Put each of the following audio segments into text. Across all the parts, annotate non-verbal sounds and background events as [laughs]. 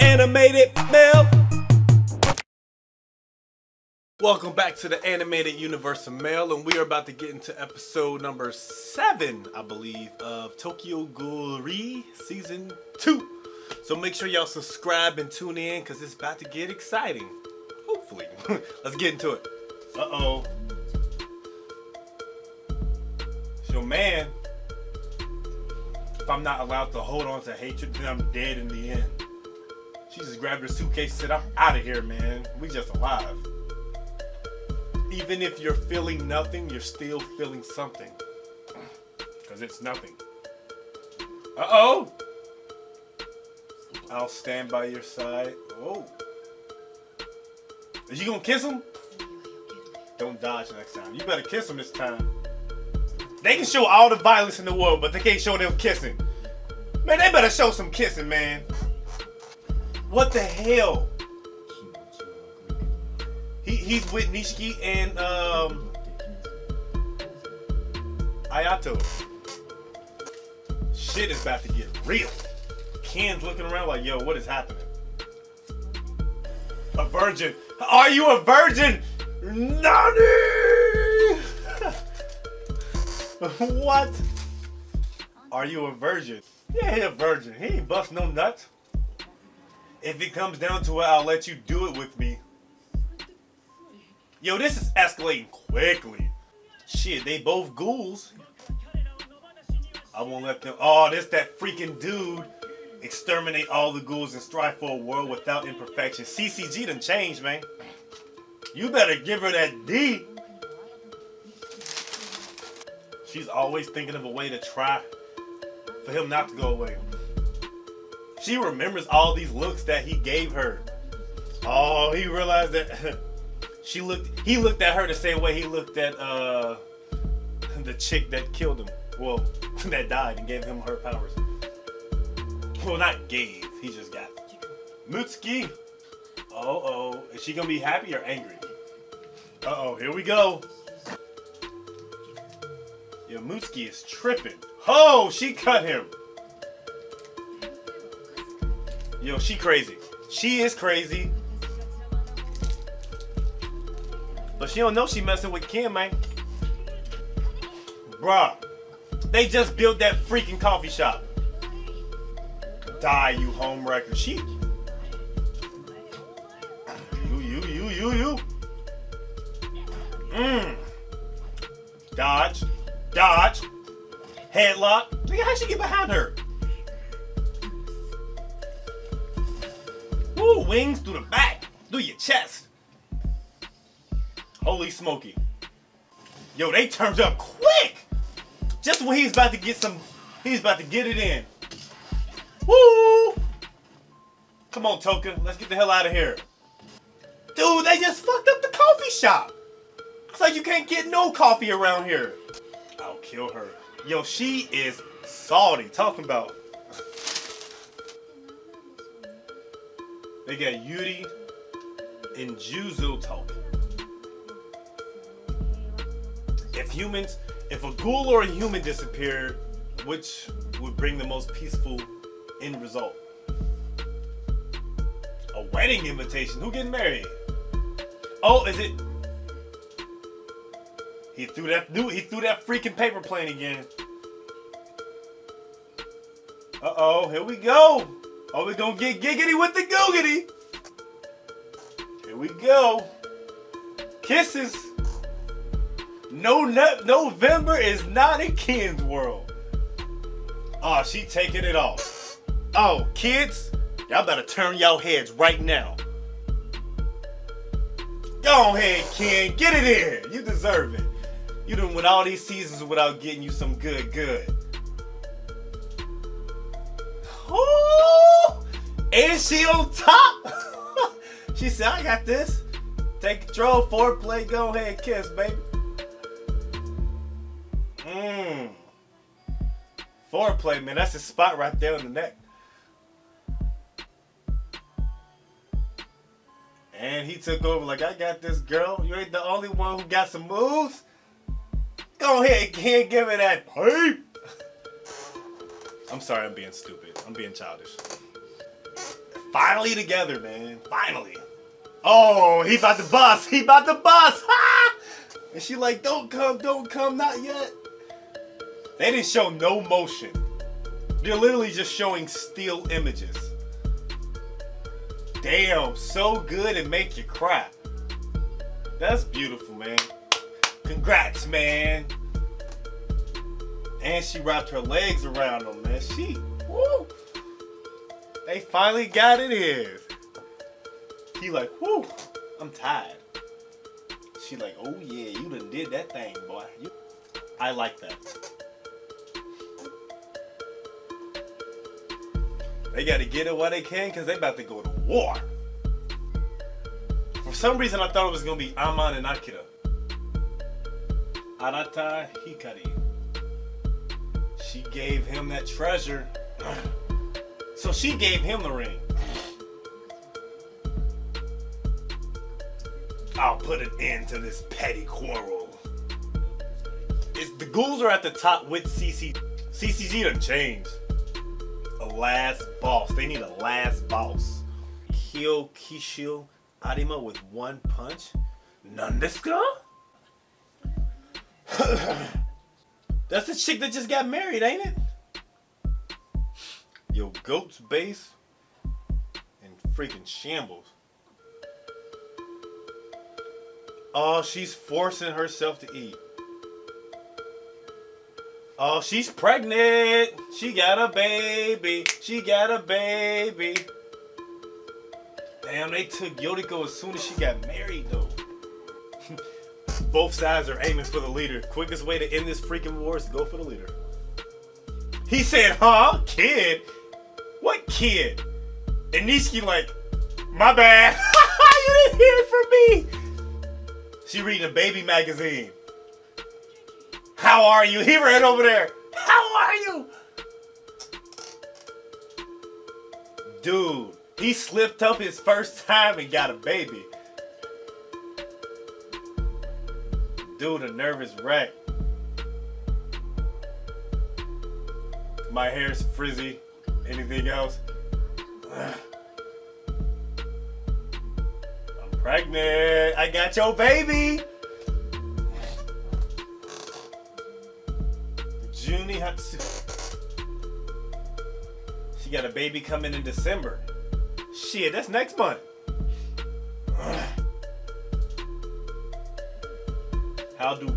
Animated Mel. Welcome back to the Animated Universe of Mel, and we are about to get into episode number seven, I believe, of Tokyo Ghoul Re Season 2. So make sure y'all subscribe and tune in, because it's about to get exciting. Hopefully. [laughs] Let's get into it. Uh-oh. It's your man. If I'm not allowed to hold on to hatred, then I'm dead in the end. She just grabbed her suitcase and said, I'm out of here, man. We just alive. Even if you're feeling nothing, you're still feeling something. Because it's nothing. Uh-oh! I'll stand by your side. Oh. Is you gonna kiss him? Don't dodge next time. You better kiss him this time. They can show all the violence in the world, but they can't show them kissing. Man, they better show some kissing, man. What the hell? He, he's with Nishiki and um, Ayato. Shit is about to get real. Ken's looking around like, yo, what is happening? A virgin. Are you a virgin? Nani! What? Are you a virgin? Yeah, he a virgin. He ain't bust no nuts. If it comes down to it, I'll let you do it with me. Yo, this is escalating quickly. Shit, they both ghouls. I won't let them. Oh, this that freaking dude. Exterminate all the ghouls and strive for a world without imperfection. CCG done changed, man. You better give her that D. She's always thinking of a way to try for him not to go away. She remembers all these looks that he gave her. Oh, he realized that [laughs] she looked. He looked at her the same way he looked at uh [laughs] the chick that killed him. Well, [laughs] that died and gave him her powers. Well, not gave. He just got. Mutsuki. Oh oh, is she gonna be happy or angry? Uh oh, here we go. Yo, Mutsuki is tripping. Oh, she cut him. Yo, she crazy. She is crazy. But she don't know she messing with Kim, man. Bruh. They just built that freaking coffee shop. Die, you home wrecker. She. Headlock. Look how she get behind her. Woo, wings through the back, through your chest. Holy smoky. Yo, they turned up quick. Just when he's about to get some, he's about to get it in. Woo! Come on, Toka, let's get the hell out of here. Dude, they just fucked up the coffee shop. It's like you can't get no coffee around here. I'll kill her. Yo, she is salty. Talking about. They got Yuri and Juzo talking. If humans, if a ghoul or a human disappeared, which would bring the most peaceful end result? A wedding invitation. Who getting married? Oh, is it? He threw that he threw that freaking paper plane again. Uh oh, here we go. Oh, we gonna get giggity with the googity. Here we go. Kisses. No, no November is not a Ken's world. Oh, she taking it off. Oh, kids, y'all better turn y'all heads right now. Go ahead, Ken. Get it in. You deserve it. You done went all these seasons without getting you some good good. And she on top. [laughs] she said, I got this. Take control, foreplay, go ahead, kiss, baby. Mmm. Foreplay, man, that's a spot right there on the neck. And he took over like, I got this girl. You ain't the only one who got some moves. Go ahead, can't give it that pipe. [laughs] I'm sorry, I'm being stupid. I'm being childish. Finally together, man. Finally. Oh, he about to bust. He about to bust. and she like, don't come, don't come, not yet. They didn't show no motion. They're literally just showing still images. Damn, so good and make you cry. That's beautiful, man. Congrats, man. And she wrapped her legs around him, man. She, woo. They finally got it. He like, whoo, I'm tired. She like, oh yeah, you done did that thing, boy. You... I like that. They gotta get it while they can because they about to go to war. For some reason, I thought it was gonna be Amon and Akira. Arata Hikari. She gave him that treasure. So she gave him the ring. I'll put an end to this petty quarrel. It's, the ghouls are at the top with CC. CCG done changed. A last boss. They need a last boss. Kill Kishou Arima with one punch? Nandeska? [coughs] That's the chick that just got married, ain't it? Yo, goat's base and freaking shambles. Oh, she's forcing herself to eat. Oh, she's pregnant. She got a baby. She got a baby. Damn, they took Yoriko as soon as she got married, though. [laughs] Both sides are aiming for the leader. Quickest way to end this freaking war is to go for the leader. He said, huh? Kid? What kid? And Nishiki like, my bad. [laughs] you didn't hear it from me. She reading a baby magazine. How are you? He ran over there. How are you? Dude, he slipped up his first time and got a baby. Dude, a nervous wreck. My hair's frizzy. Anything else? I'm pregnant. I got your baby. Junie Hatsu. She got a baby coming in December. Shit, that's next month. How do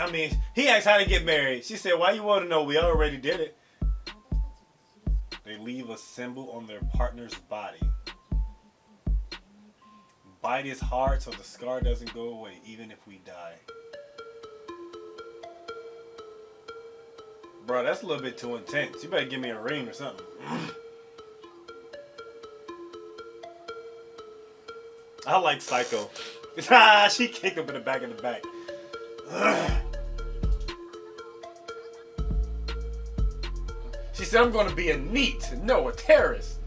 I mean, he asked how to get married. She said, "Why you want to know? We already did it." They leave a symbol on their partner's body. Bite is hard so the scar doesn't go away, even if we die. Bro, that's a little bit too intense. You better give me a ring or something. [sighs] I like Saiko. [laughs] Ah, she kicked him in the back of the back. [sighs] she said, I'm gonna be a neat, no, a terrorist.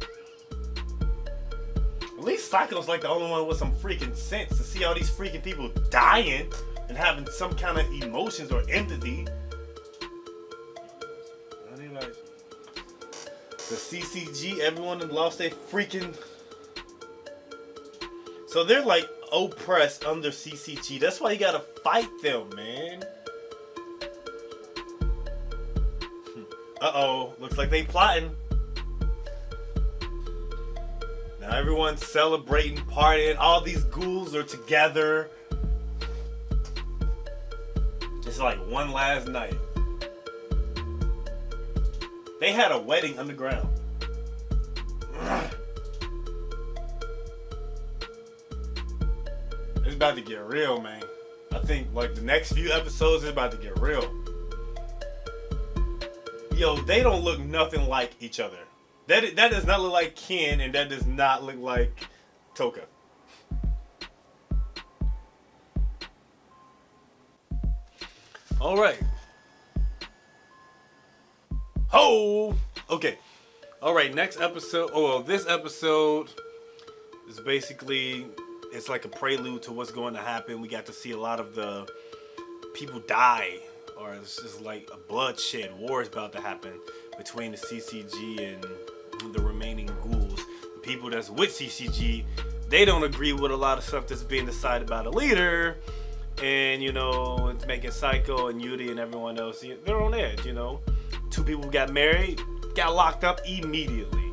At least Saiko's like the only one with some freaking sense to see all these freaking people dying and having some kind of emotions or empathy. The CCG, everyone lost their freaking so they're like oppressed under CCG. That's why you gotta fight them, man. Uh oh, looks like they plotting. Now everyone's celebrating, partying. All these ghouls are together. It's like one last night. They had a wedding underground. it's about to get real, man. I think like the next few episodes is about to get real. Yo, they don't look nothing like each other. That that does not look like Ken, and that does not look like Toka. All right. Ho. Okay. All right. Next episode. Oh, well, this episode is basically it's like a prelude to what's going to happen. We got to see a lot of the people die or it's just like a bloodshed war is about to happen between the CCG and the remaining ghouls. The people that's with CCG, they don't agree with a lot of stuff that's being decided by the leader. And, you know, it's making Saiko and Yuri and everyone else, they're on edge, you know. Two people got married, got locked up immediately.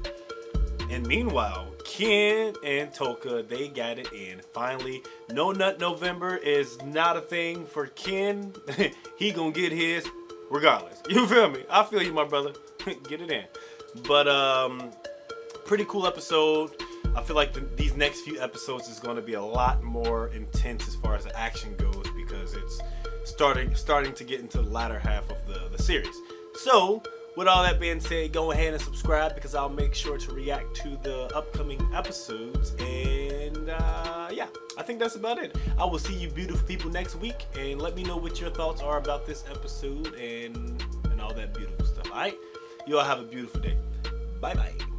And meanwhile, Ken and Toka, they got it in. Finally, No Nut November is not a thing for Ken. [laughs] he gonna get his regardless. [laughs] You feel me? I feel you, my brother. [laughs] get it in. But um, pretty cool episode. I feel like the, these next few episodes is going to be a lot more intense as far as the action goes because it's starting starting to get into the latter half of the, the series. So, with all that being said, go ahead and subscribe because I'll make sure to react to the upcoming episodes. And uh, yeah, I think that's about it. I will see you beautiful people next week and let me know what your thoughts are about this episode and, and all that beautiful stuff. All right? You all have a beautiful day. Bye bye.